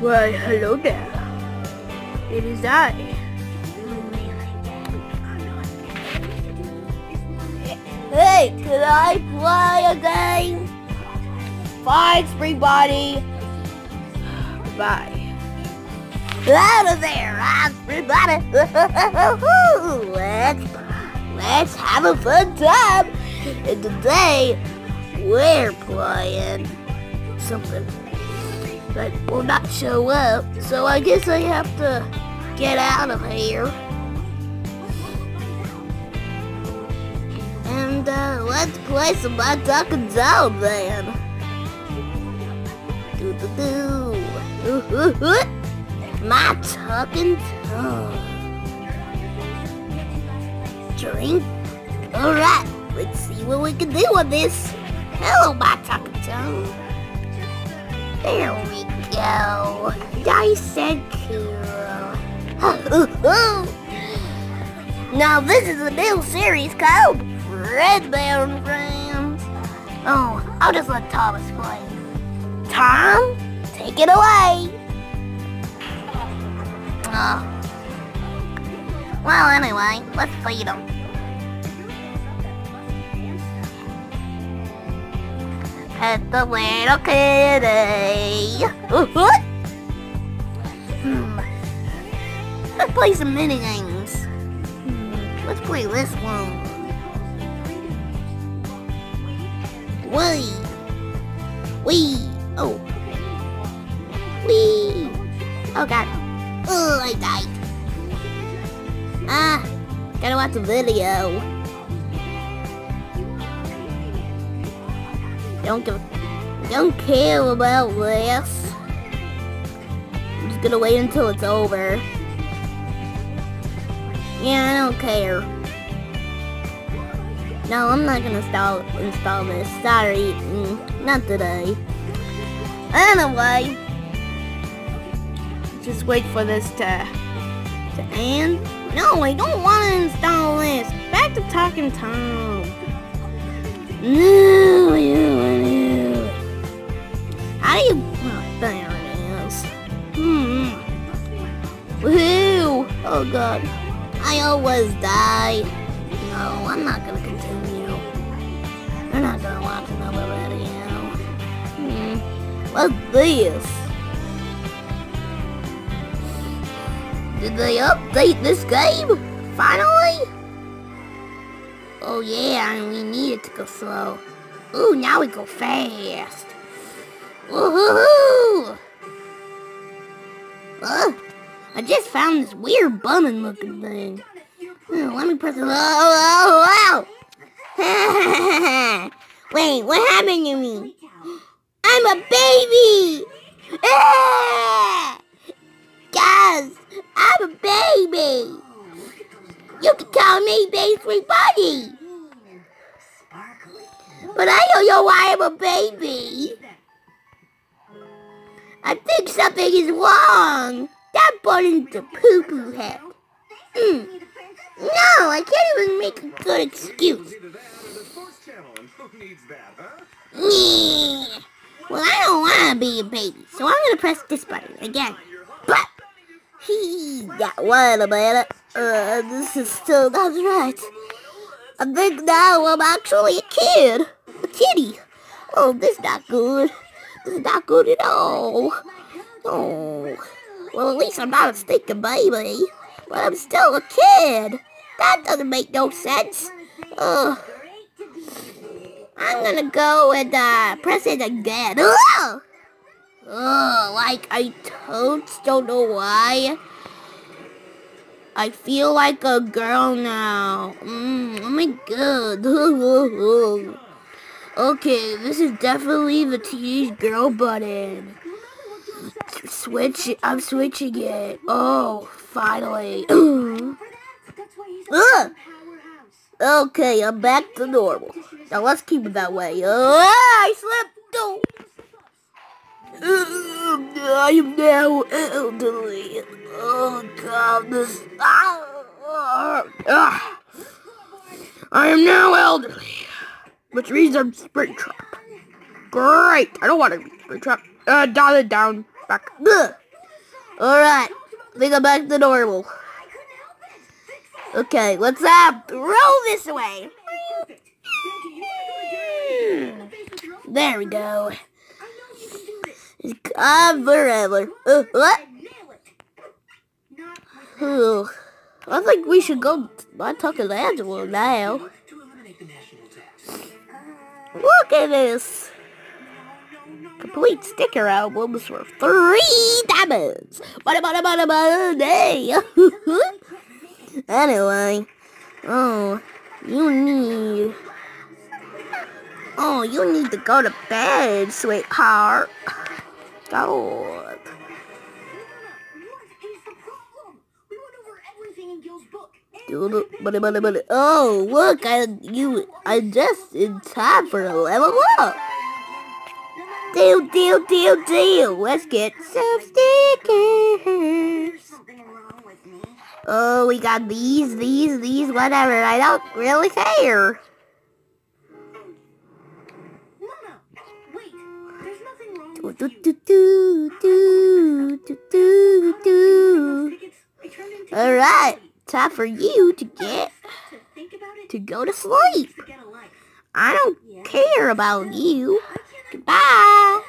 Why, hello there. It is I. Hey, can I play a game? Fine, everybody. Bye. Out of there, everybody. let's, let's have a fun time. And today, we're playing something that will not show up. So I guess I have to get out of here. And uh, let's play some My Talking Tom then. Do do do. Ooh, ooh, ooh. My Talking Tom. Drink. Alright, let's see what we can do with this. Hello, My Talking Tom. There we go. And cool. now this is a new series called Fredbear and Friends. Oh, I'll just let Tom explain. Tom, take it away. Oh. Well, anyway, let's feed him. Pet the little kitty. hmm. Let's play some mini games. Hmm. Let's play this one. Wee. Wee. Oh. Wee. Oh god. Oh, I died. Ah. Gotta watch the video. Don't give, don't care about this. I'm just gonna wait until it's over. Yeah, I don't care. No, I'm not gonna install install this. Sorry, mm, not today. Anyway, just wait for this to to end. No, I don't want to install this. Back to talking Tom. No, you. How do you? Oh, there. Hmm. Woohoo! Oh god, I always die. No, I'm not gonna continue. I'm not gonna watch another video. Hmm. What's this? Did they update this game? Finally? Oh yeah, and we need it to go slow. Ooh, now we go fast. Woohoo! Uh, I just found this weird bumming looking thing. Oh, let me press it. Oh, oh, oh. Wait, what happened to me? I'm a baby! Guys, I'm a baby! You can call me Baby Buddy! But I don't know why I'm a baby! I think something is wrong! That button's a poo-poo head. Mm. No, I can't even make a good excuse. Yeah. Well, I don't want to be a baby, so I'm going to press this button again. But, he got one minute. Uh, this is still not right. I think now I'm actually a kid. A kitty. Oh, this is not good. This is not good at all. Oh. Well, at least I'm not a stinking baby. But I'm still a kid. That doesn't make no sense. Ugh. I'm gonna go and uh, press it again. Ugh! Ugh, like I totes, don't know why. I feel like a girl now. Mm, oh my god. okay, this is definitely the teenage girl button. Switch. I'm switching it. Oh, finally. Ugh. Okay, I'm back to normal. Now let's keep it that way. Uh, I slipped. Oh. Uh, I am now elderly. Oh God, this. Ah, ah. I am now elderly, which means I'm Springtrap. Great. I don't want to be Springtrap. Uh, dial it down. Back. Alright, I think I'm back to normal. Okay, let's uh, roll this way. There we go. Gone forever. Uh, what? I think we should go by talking to Angela now. Look at this. Complete sticker albums for three diamonds. What about about about day? Anyway, oh, you need, oh, you need to go to bed, sweetheart. God. Oh, look, I you I just in time for a level up. Deal, deal, deal, deal. Let's get some stickers. Oh, we got these, these, these, whatever. I don't really care. Do, do, do, do, do, do, do, do. Alright, time for you to get to go to sleep. I don't care about you. Goodbye.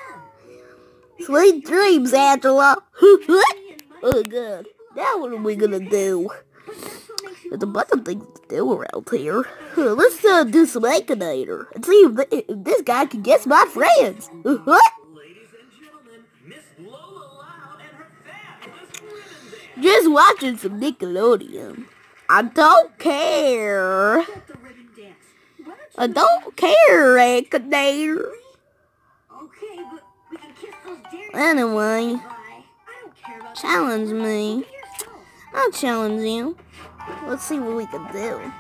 Sweet dreams, Angela. oh, good. Now what are we gonna do? There's a bunch of things to do around here. Let's uh, do some Akinator and see if, th if, this guy can guess my friends. Just watching some Nickelodeon. I don't care. I don't care, Akinator. Anyway, challenge me. I'll challenge you. Let's see what we can do.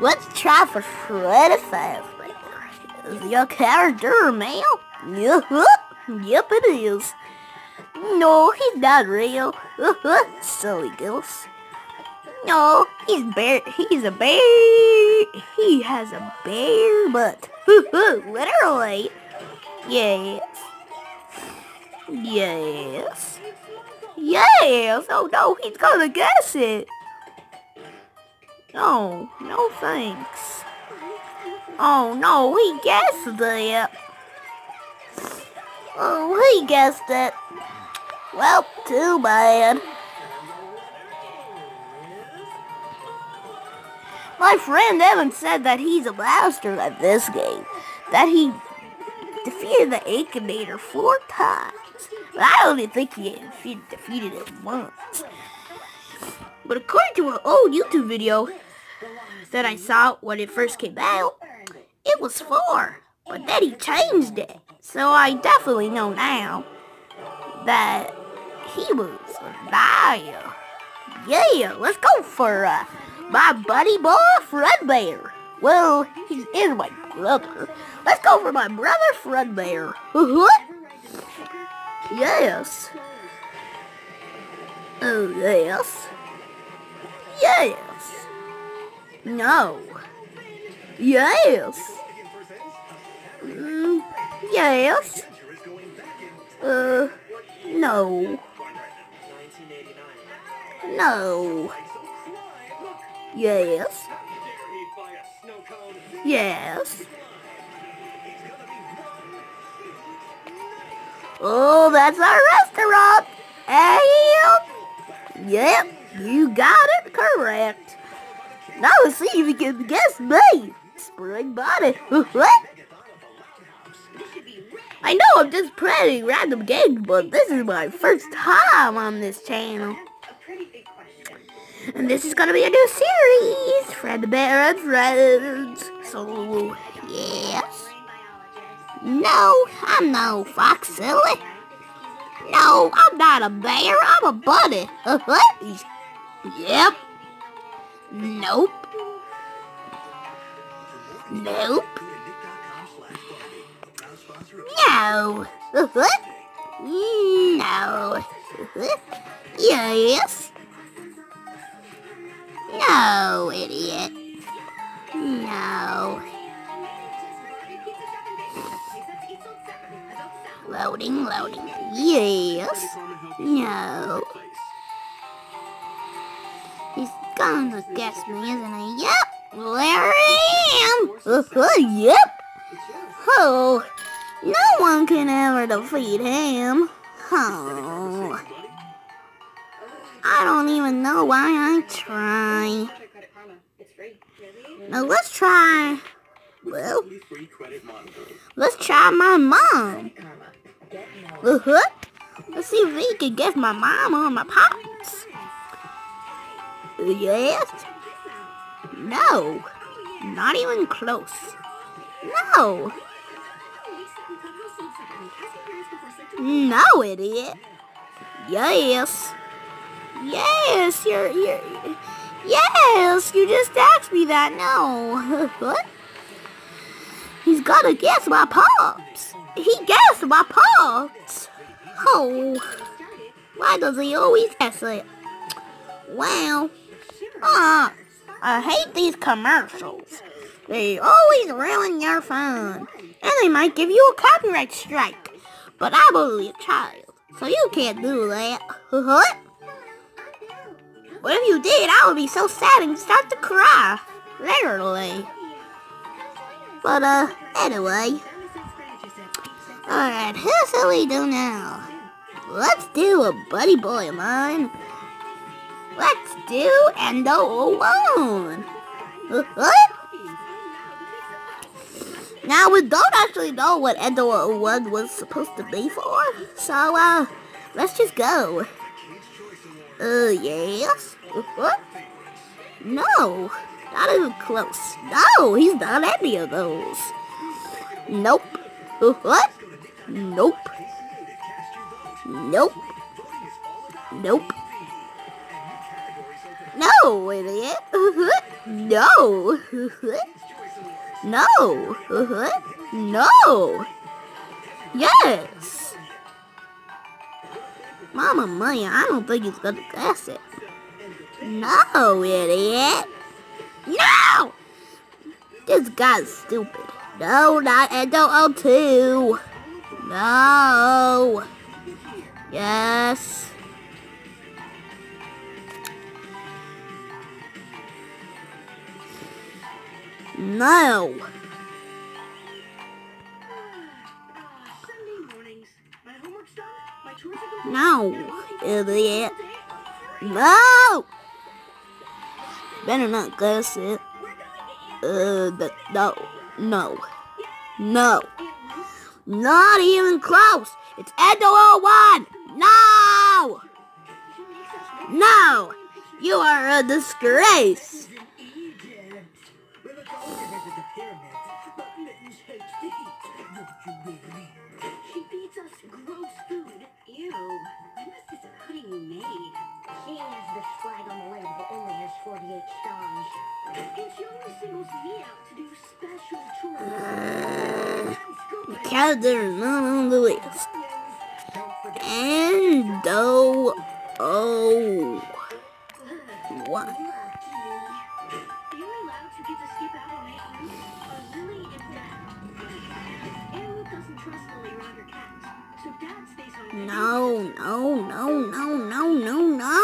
Let's try for Freddy Fazbear. Is your character male? Yep, yep it is. No, he's not real. Silly goose. No, he's bear. He's a bear. He has a bear butt. Literally. Yes. Yes. Yes! Oh no, he's gonna guess it! No, no thanks. Oh no, he guessed it! Oh, he guessed it. Well, too bad. My friend Evan said that he's a master at this game. That he defeated the Akinator four times. But I only think he defeated it once. But according to an old YouTube video that I saw when it first came out, it was four. But then he changed it. So I definitely know now that he was a. Yeah, let's go for uh, my buddy boy Fredbear. Well, he is my brother. Let's go for my brother Fredbear. Yes. Oh, yes. Yes. No. Yes. Mm, yes. Uh, no. No. Yes. Yes. Oh, that's our restaurant. And, yep, you got it correct. Now let's see if you can guess me. Springbonnie. what? I know I'm just playing random games, but this is my first time on this channel. And this is gonna be a new series, the Bear and Friends. So, yes. No, I'm no fox silly. No, I'm not a bear. I'm a bunny. yep. Nope. Nope. No. no. yes. No, idiot. No. Loading, loading. Yes. No. He's gonna guess me, isn't he? Yep. There I am. Uh, yep. Oh, no one can ever defeat him. Oh. I don't even know why I try. Now let's try. Well, let's try my mom. Uh-huh. Let's see if we can get my mom or my pops. Yes. No. Not even close. No. No, idiot. Yes. Yes, you're, you're, yes, you just asked me that. No. what? He's gotta guess my pops. He guessed my pops. Oh. Why does he always guess it? Wow. Ah, I hate these commercials. They always ruin your fun. And they might give you a copyright strike. But I'm only a child, so you can't do that. What? What if you did? I would be so sad and start to cry. Literally. But, uh, anyway. Alright, here's what we do now. Let's do a buddy boy of mine. Let's do Endo 01. What? Now, we don't actually know what Endo 1 was supposed to be for, so, uh, let's just go. Uh, yes? What? No, not even close. No, he's not any of those. Nope. What? Nope. Nope. Nope. No, idiot. no. No. no. Yes. Mama Mia, I don't think he's gonna guess it. No, idiot. No! This guy's stupid. No, not Endo O2. No. Yes. No. No, idiot. No! Better not guess it. Uh, no, no, no. Not even close. It's Endo 01. No! No! You are a disgrace. Because there's none on the list. And oh, oh, one. No, no, no, no, no, no, no!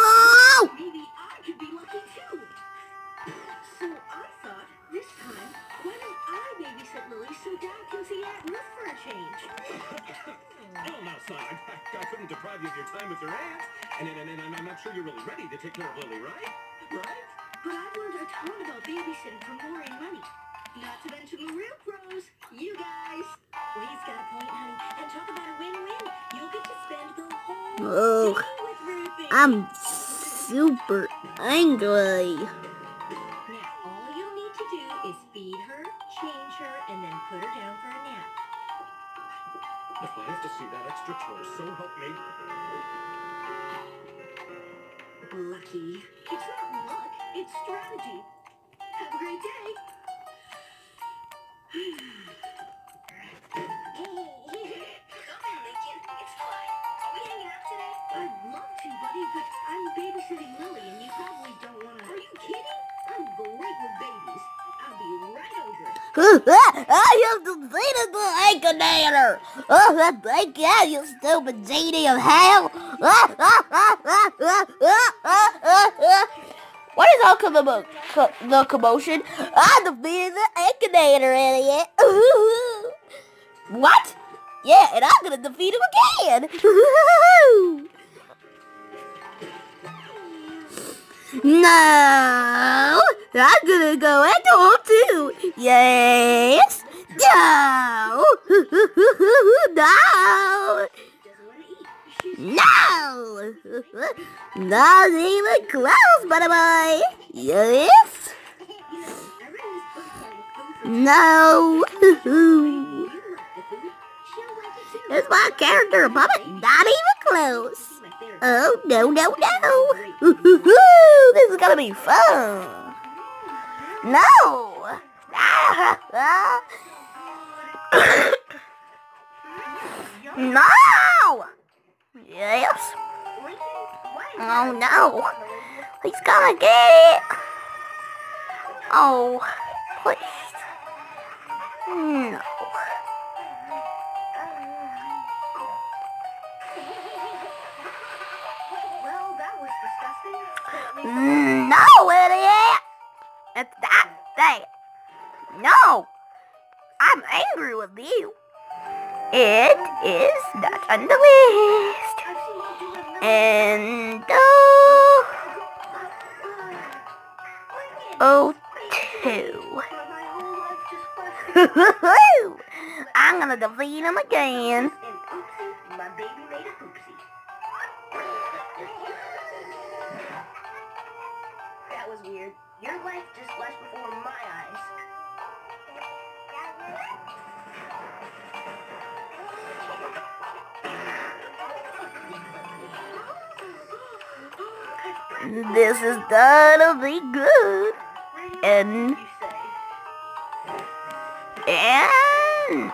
Deprive you of your time with your aunt. And, and, and, and I'm not sure you're really ready to take care of Lily, right? Right? But I've learned a ton about babysitting for more money. Not to mention the real pros, you guys. Well, he's got a point, honey. And talk about a win-win. You'll get to spend the whole oh, day with Ruthie. I'm super angry. If I have to see that extra chore, so help me. Lucky. It's not luck, it's strategy. Have a great day. Eh, oh, I have defeated the Akinator! Oh, thank you, you stupid genie of hell! What is all commo co the commotion? I defeated the Akinator, idiot! what? Yeah, and I'm gonna defeat him again! No! I'm gonna go at home too! Yes! No! no! No! Not even close, buddy boy! Yes! No! It's my character, puppet, not even close! Oh, no, no, no! this is gonna be fun! No! no! Yes! Oh no! He's gonna get it! Oh, please. Your life just flashed before my eyes. This is gonna be good. And and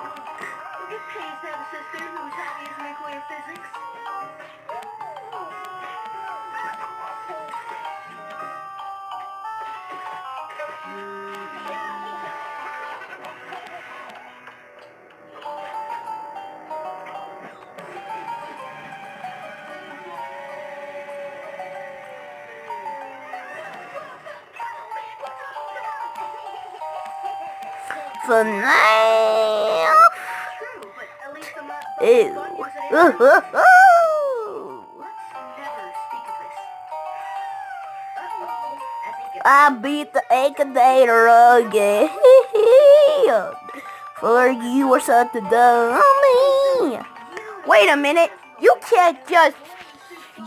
of this. Uh-oh. I beat the Akinator again. For you were such a dummy. Wait a minute. You can't just...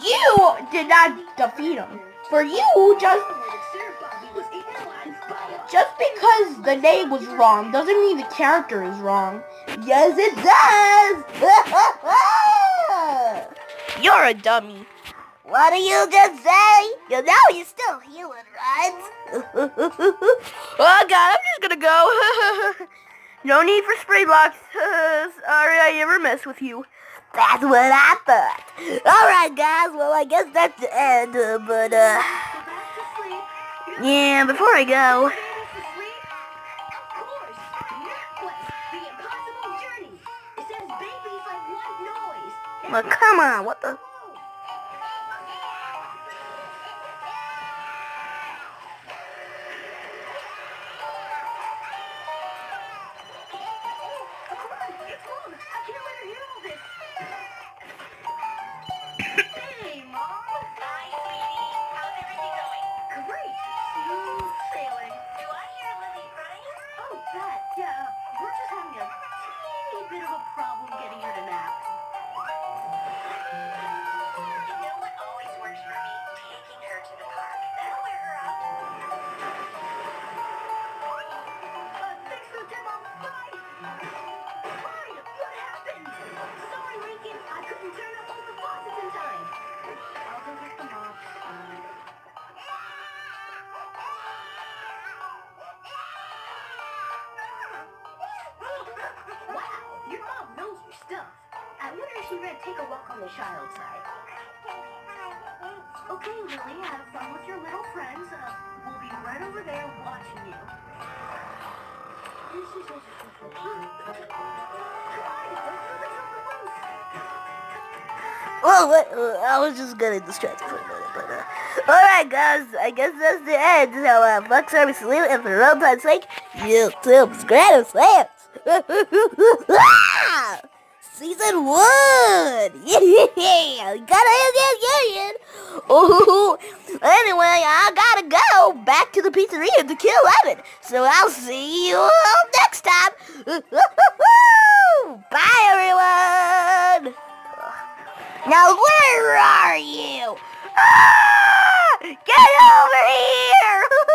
You did not defeat him. For you, just just because the name was wrong doesn't mean the character is wrong. Yes, it does. You're a dummy. What do you just say? You know you're still healing, right? oh God, I'm just gonna go. no need for spray blocks. Sorry I ever mess with you. That's what I thought. All right, guys. Well, I guess that's the end. uh, but uh, Go back to sleep. You're yeah. Before I go. Come on. What the? If gonna take a walk on the child side. Okay, Lily, have fun with your little friends. Uh, we'll be right over there watching you. Well, wait, uh, I was just getting distracted for a minute, but uh, alright guys, I guess that's the end. So, uh, fuck service salute, and for time's sake, you subscribe and slams. Season one! Yeah! Gotta get getting. Oh, anyway, I gotta go back to the pizzeria to kill Evan. So I'll see you all next time. Bye, everyone! Now where are you? Ah! Get over here!